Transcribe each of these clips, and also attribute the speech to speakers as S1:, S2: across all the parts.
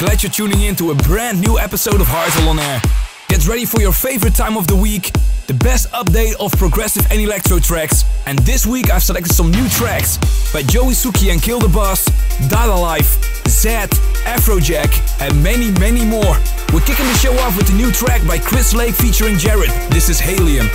S1: Glad you're tuning in to a brand new episode of Hardwell on Air. Get ready for your favorite time of the week, the best update of progressive and electro tracks. And this week I've selected some new tracks by Joeysuki and Kill the Buzz, Dada Life, Zedd, Afrojack, and many, many more. We're kicking the show off with a new track by Chris Lake featuring Jareth. This is Helium.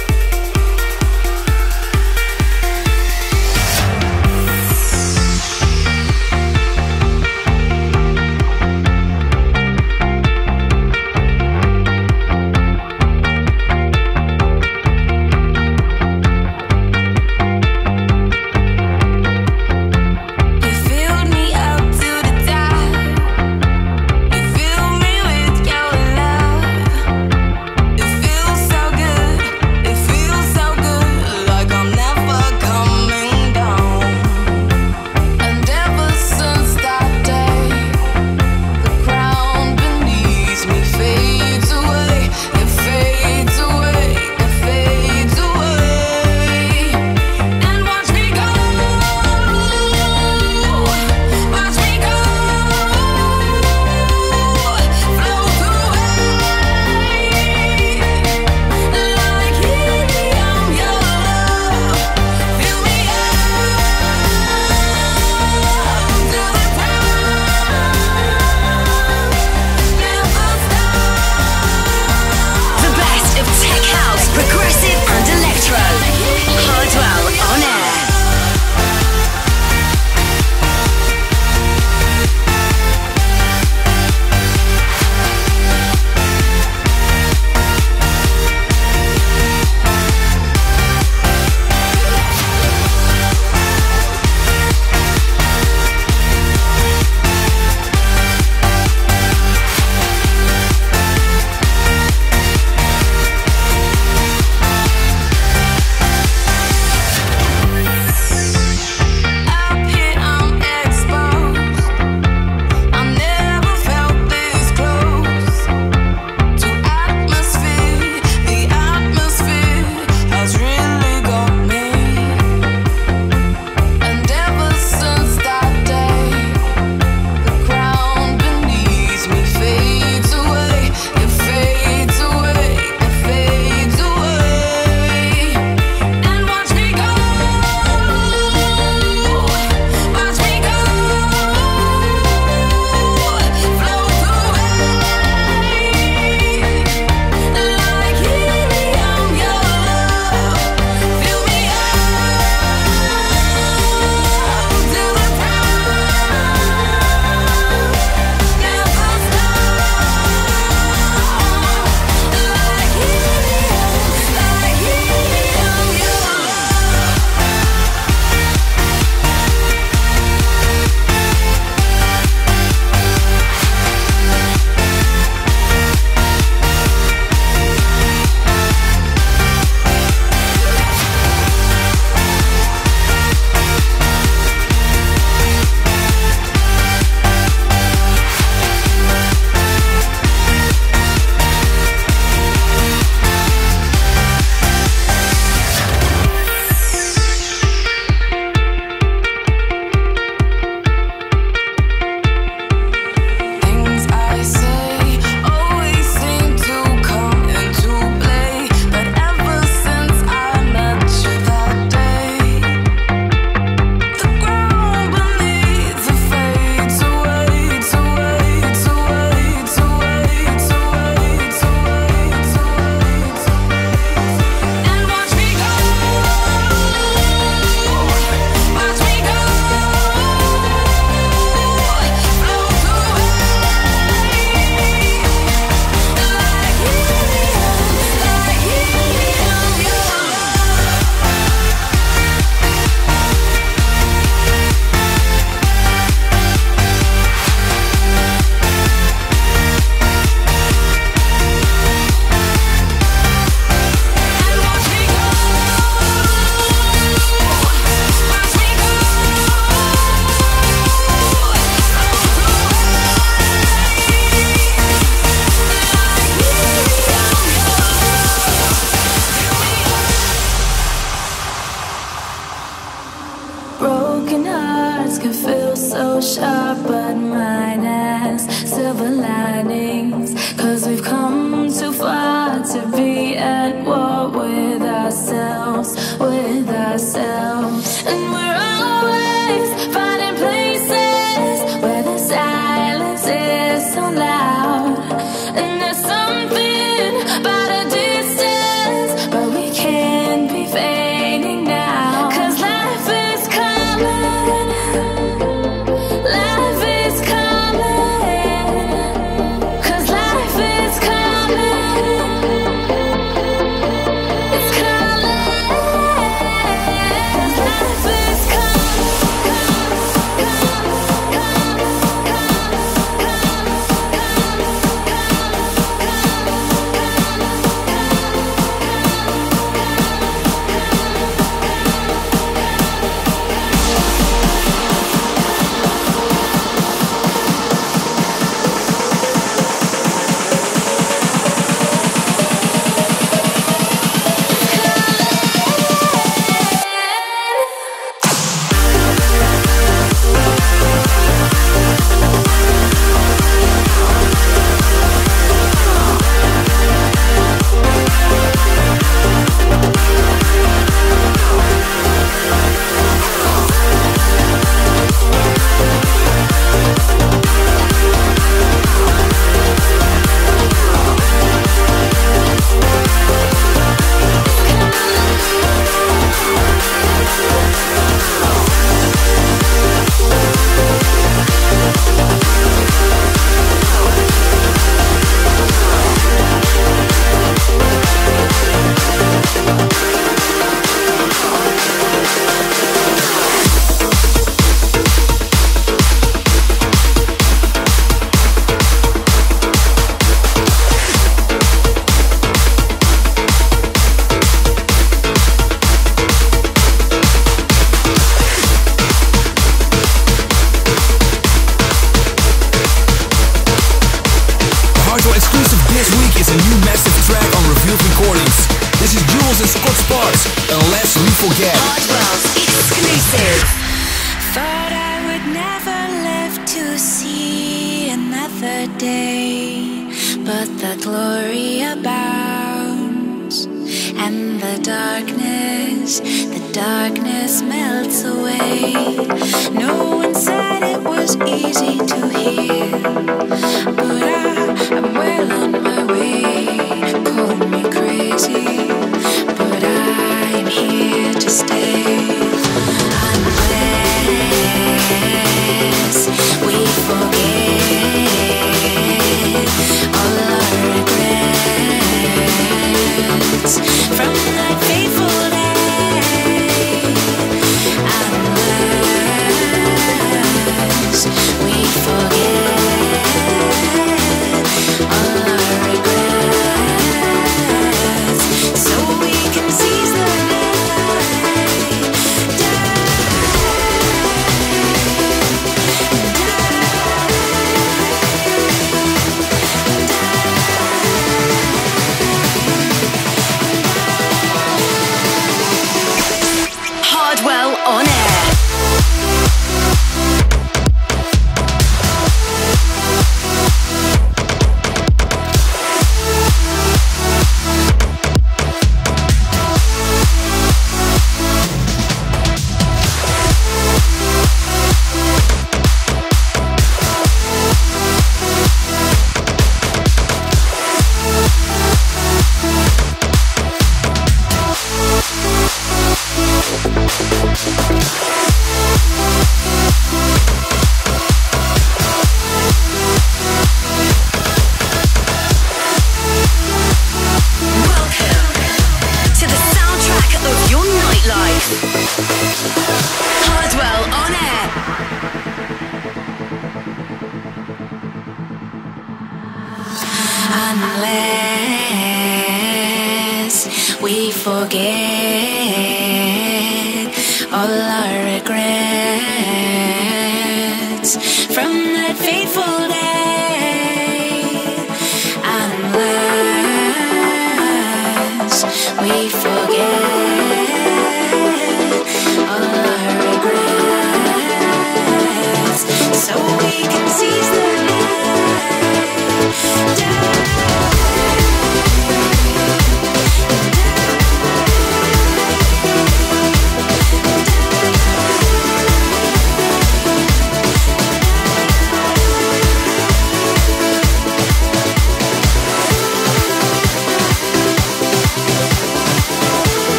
S2: myself.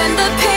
S2: When the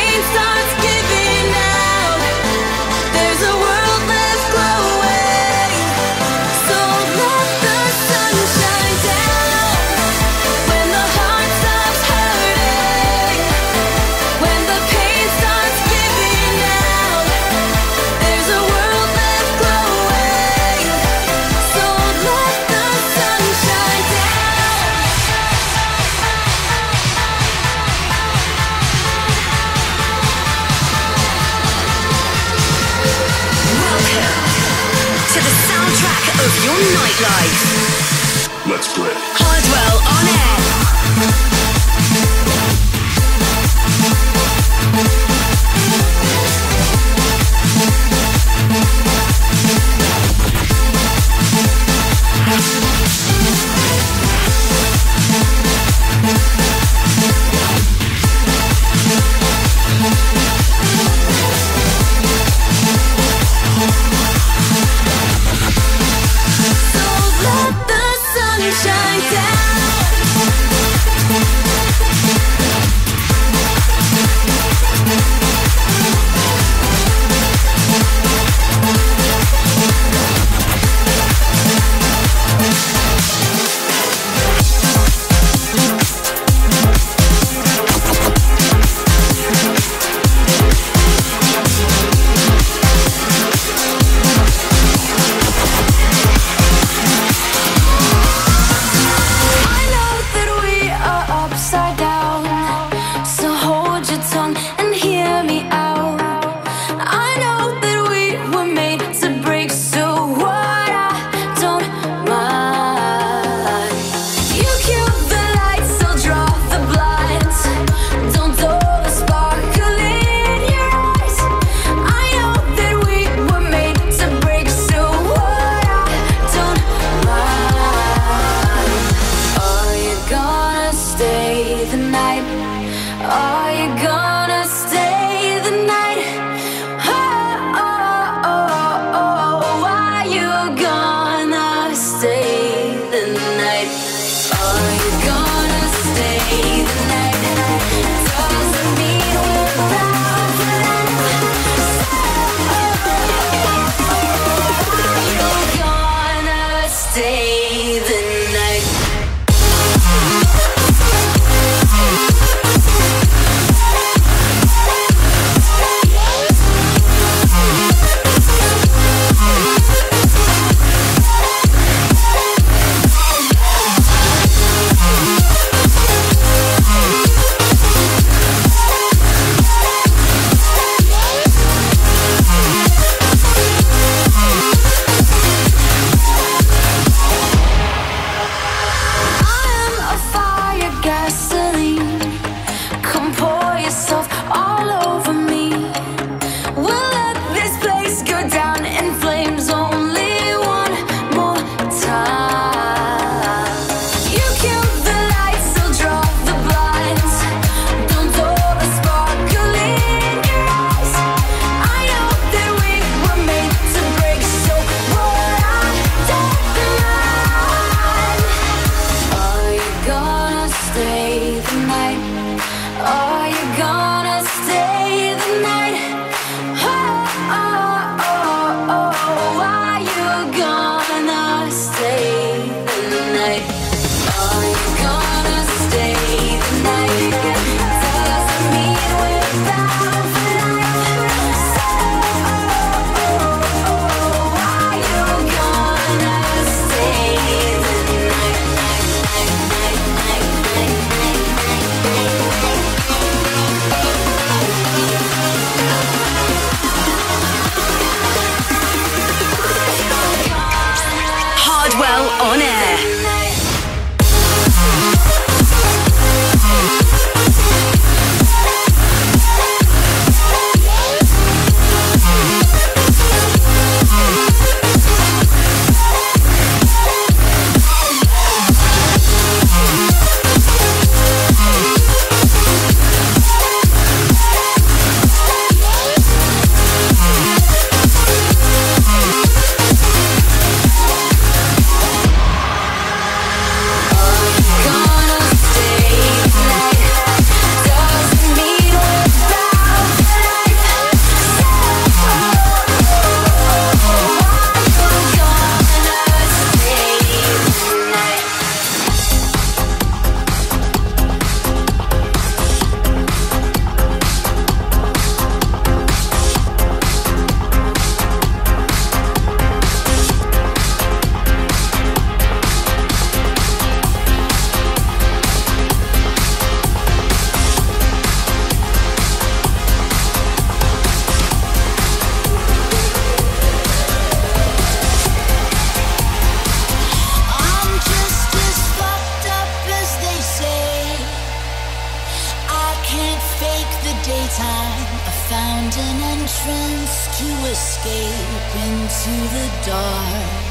S2: escape into the dark.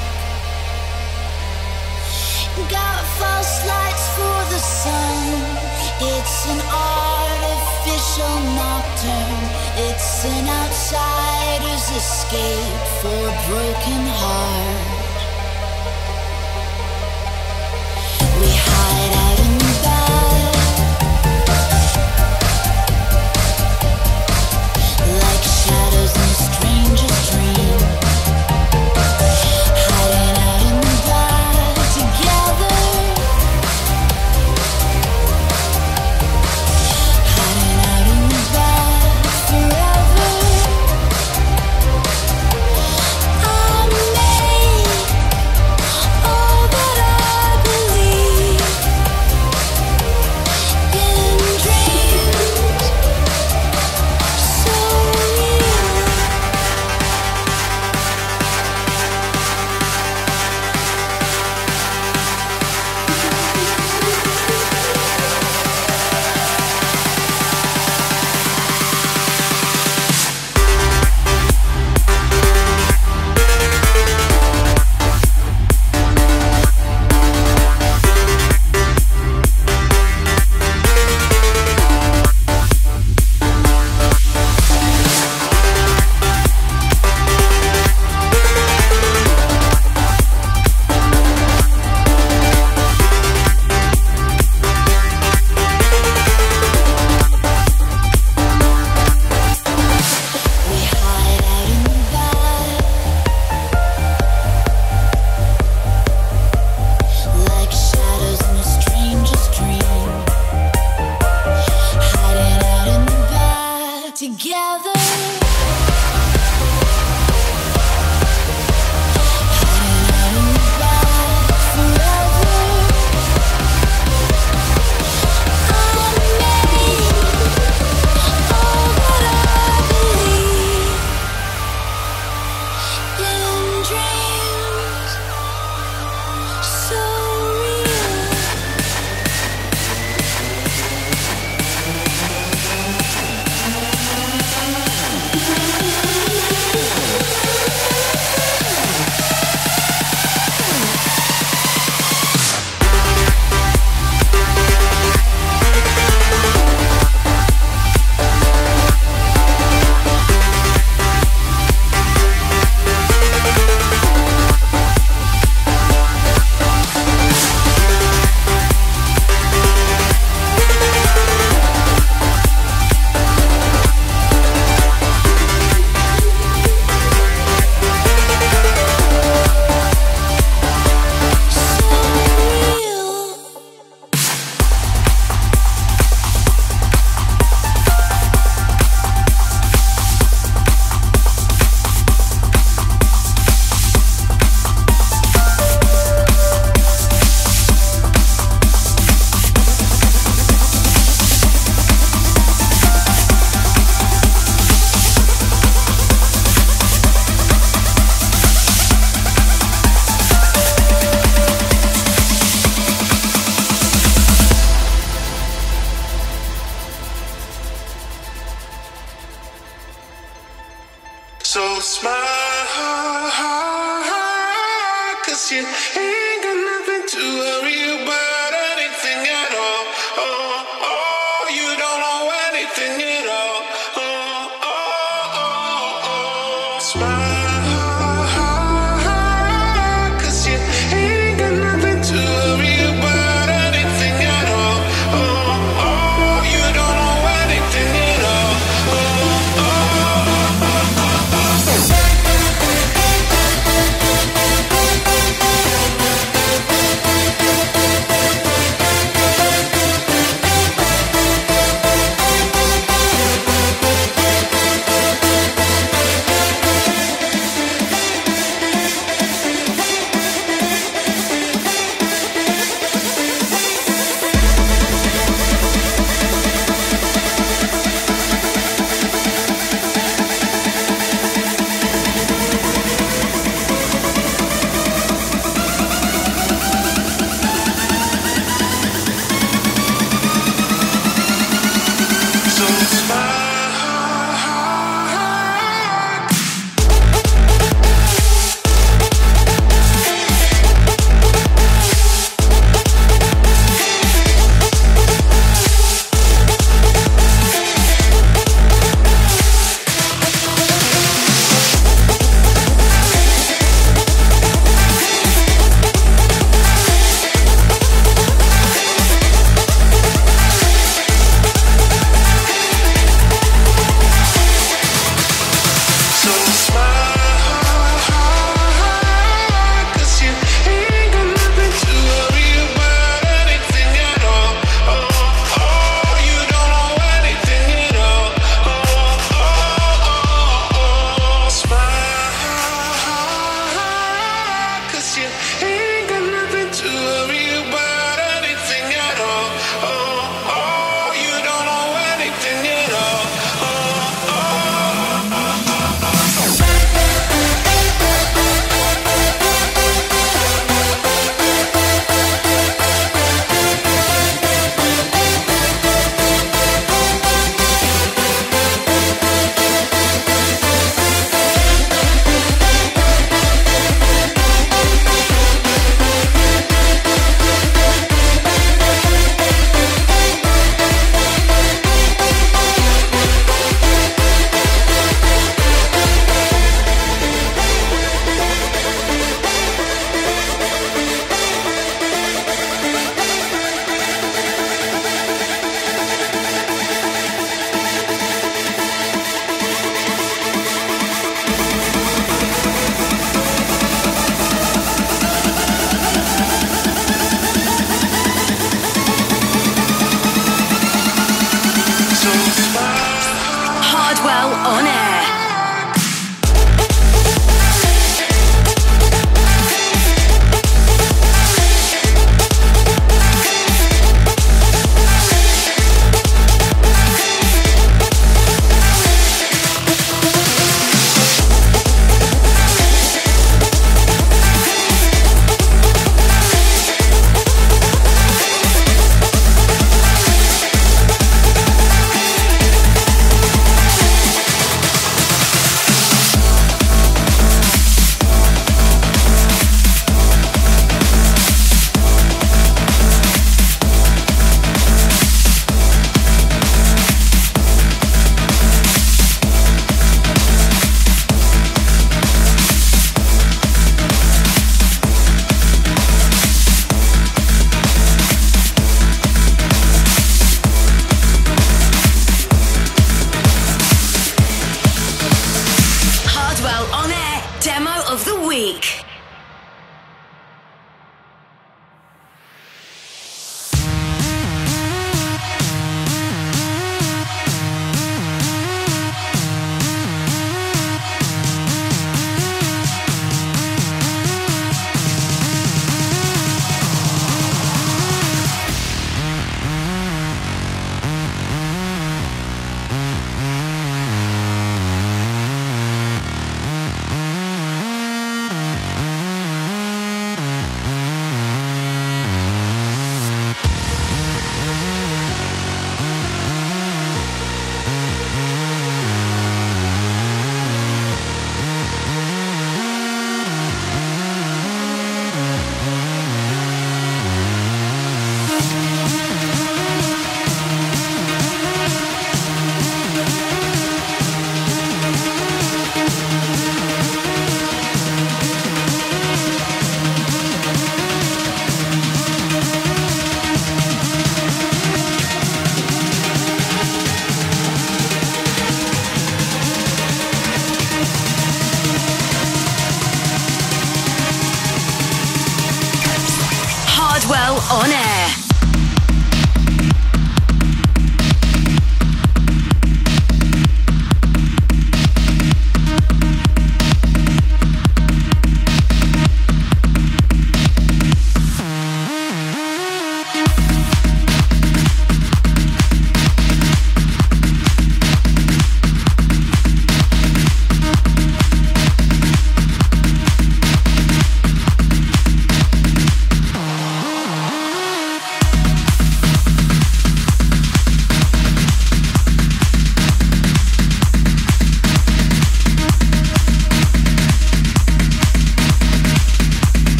S2: Got false lights for the sun. It's an artificial nocturne. It's an outsider's escape for a
S3: broken heart.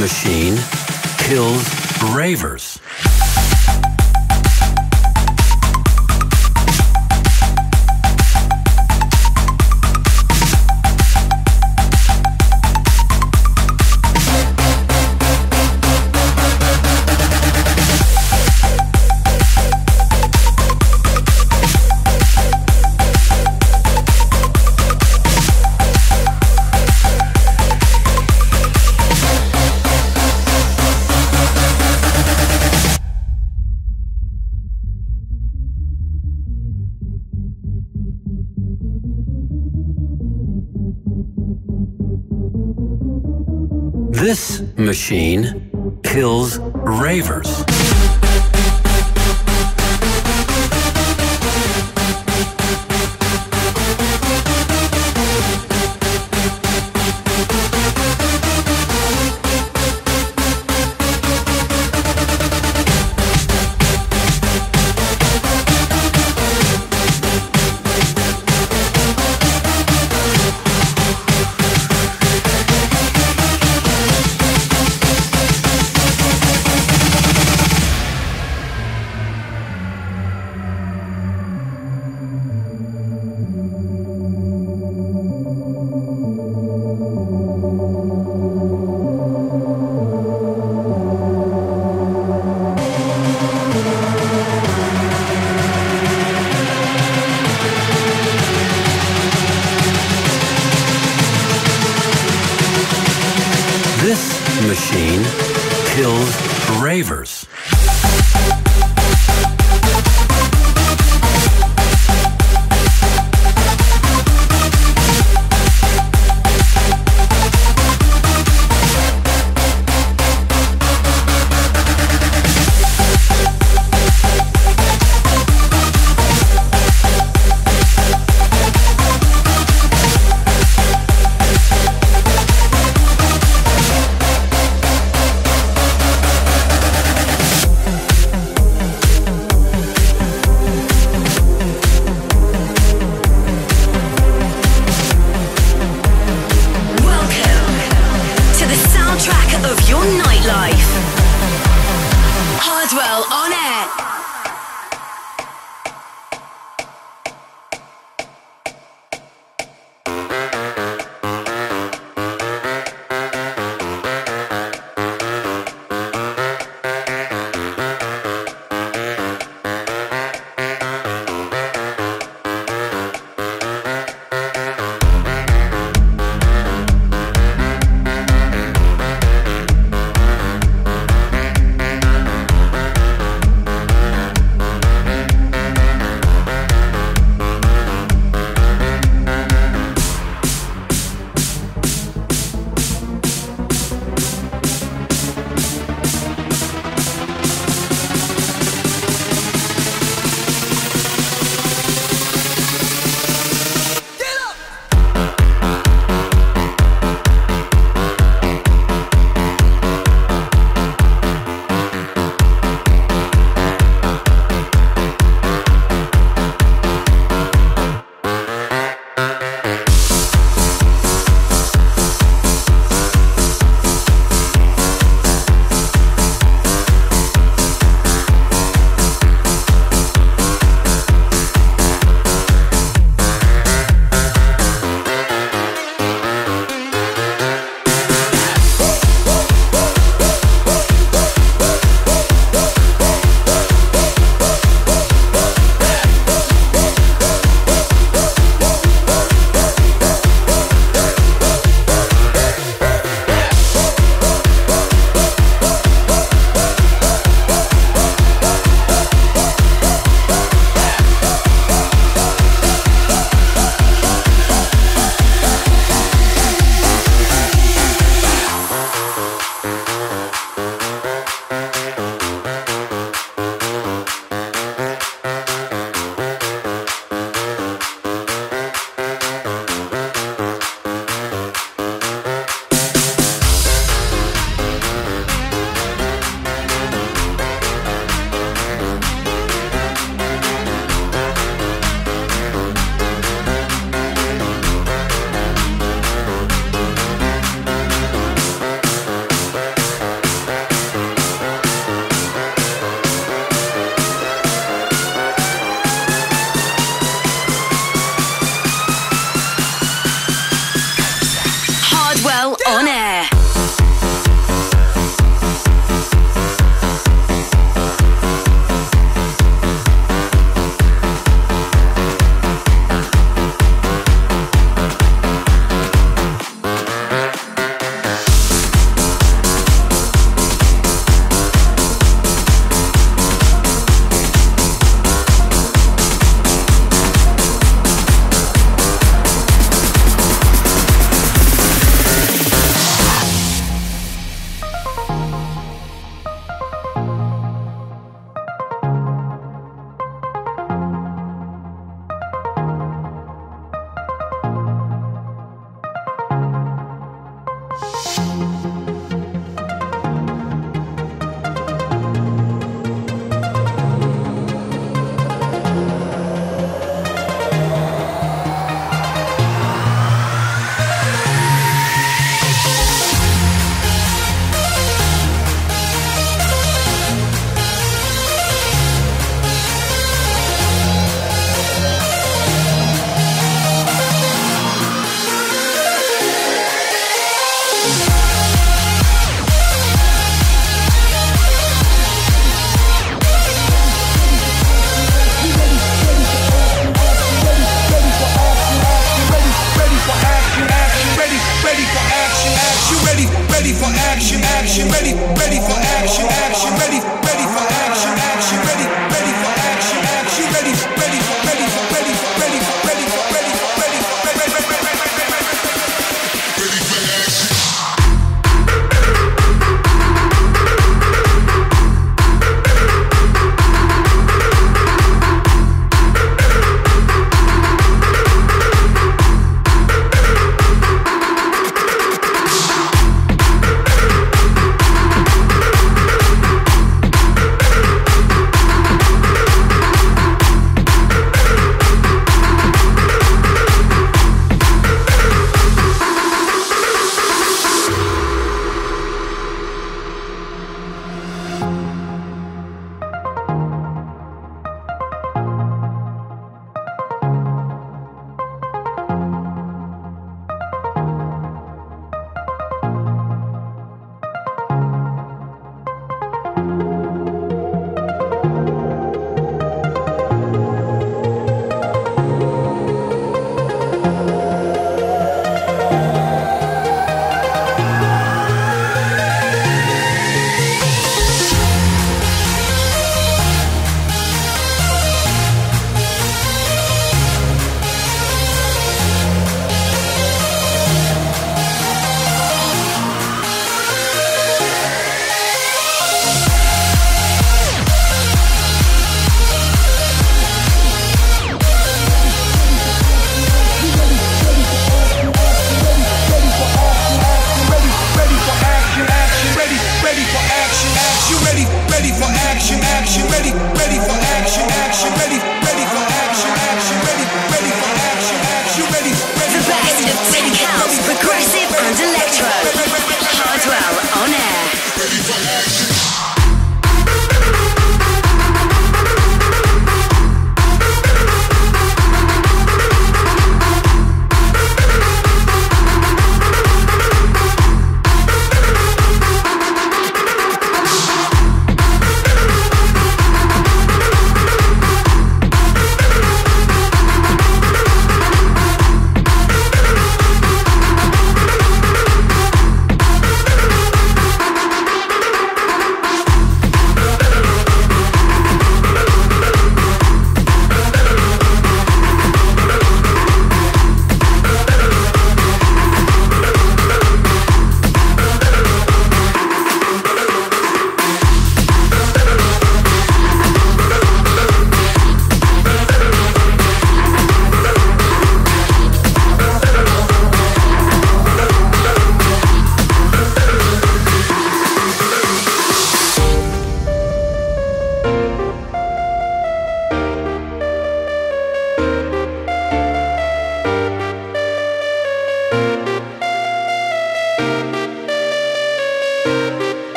S4: Machine kills ravers. Machine kills ravers. This machine kills ravers.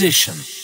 S5: Musician.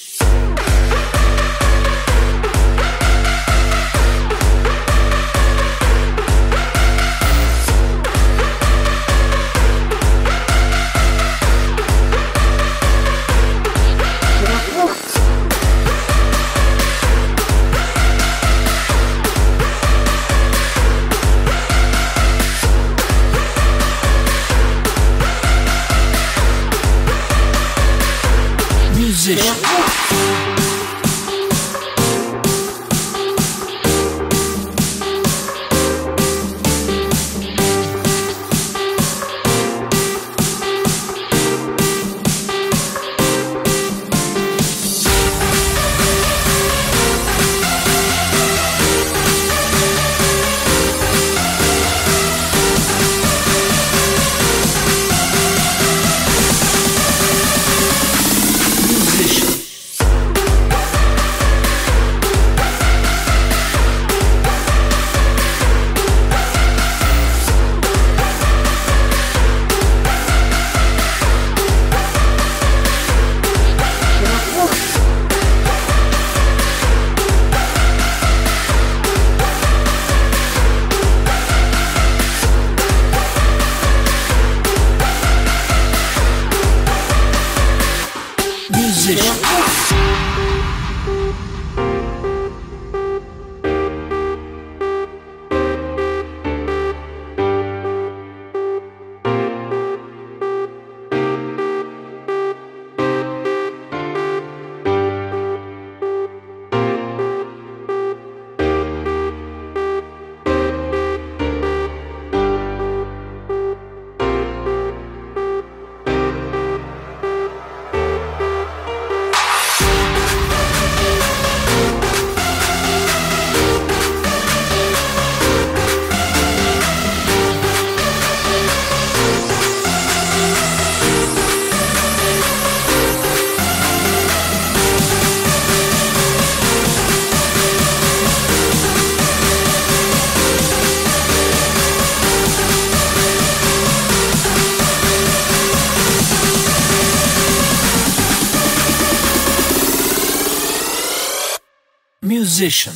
S5: Musician.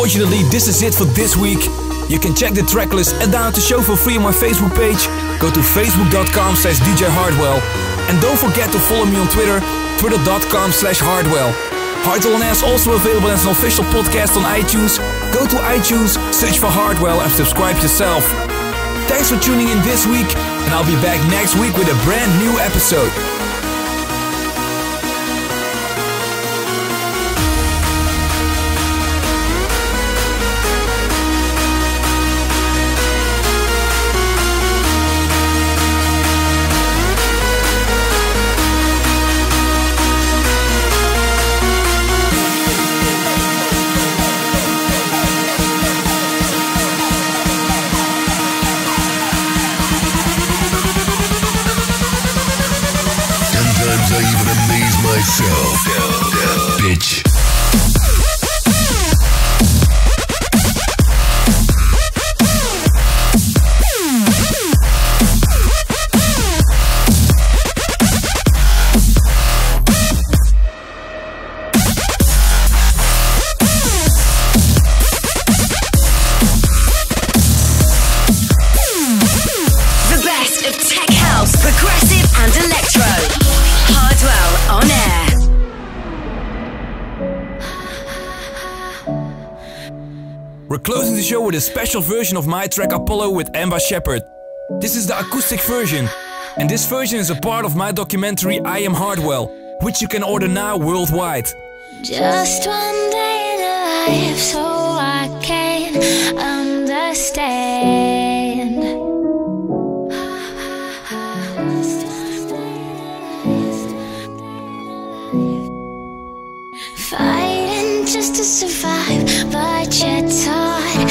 S1: Unfortunately, this is it for this week. You can check the tracklist and download the show for free on my Facebook page. Go to facebook.com slash DJ Hardwell. And don't forget to follow me on Twitter, twitter.com slash Hardwell. Hardwell on Air is also available as an official podcast on iTunes. Go to iTunes, search for Hardwell and subscribe yourself. Thanks for tuning in this week, and I'll be back next week with a brand new episode. We're closing the show with a special version of my track Apollo with Amba Shepherd. This is the acoustic version, and this version is a part of my documentary I Am Hardwell, which you can order now worldwide.
S6: Just one day in life so I can understand. To survive, but you're taught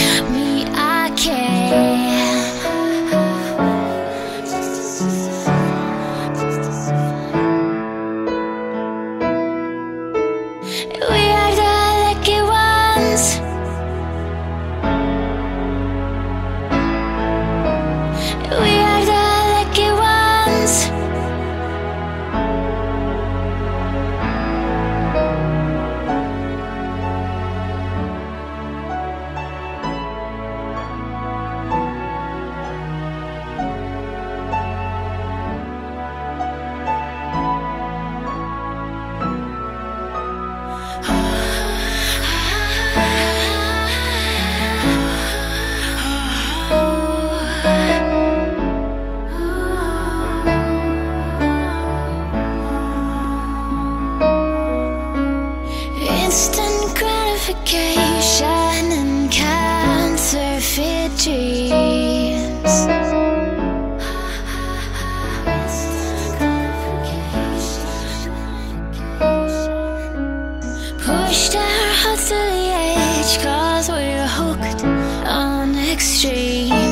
S6: hooked on extreme.